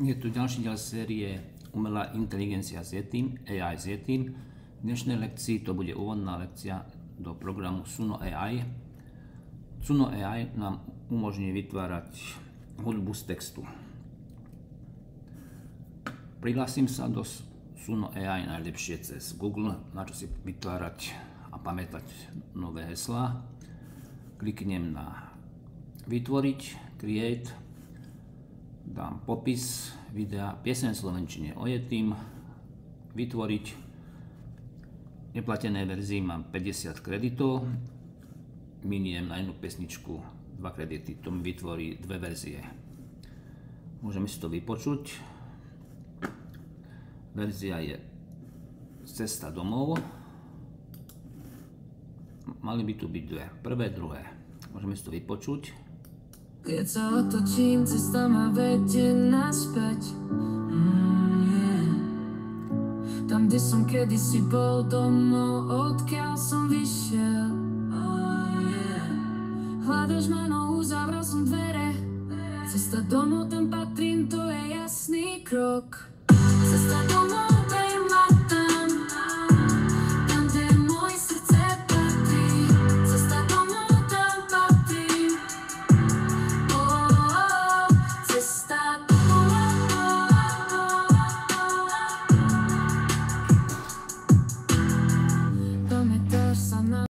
Je tu ďalší diel série Umelá inteligencia s Yetim, AI s Yetim. V dnešnej lekcii to bude úvodná lekcia do programu Suno AI. Suno AI nám umožní vytvárať hudbu z textu. Prihlásim sa do Suno AI najlepšie cez Google, na čo si vytvárať a pamätať nové heslá. Kliknem na vytvoriť, create, dám popis videa, pieseň slovenčine o Yetim, vytvoriť. Neplatené verzii mám 50 kreditov, miniem na jednu pesničku 2 kredity, to mi vytvorí dve verzie. Môžeme si to vypočuť. Verzia je Cesta domov. Mali by tu byť dve. Prvé, druhé. Môžeme si to vypočuť. Keď sa otočím, cesta ma vedie naspäť mm, yeah. Tam, kde som kedysi bol domov, odkiaľ som vyšiel oh, yeah. Hľadaš ma, no uzavral som dvere Cesta domov, tam patrím, to je jasný krok Cesta domov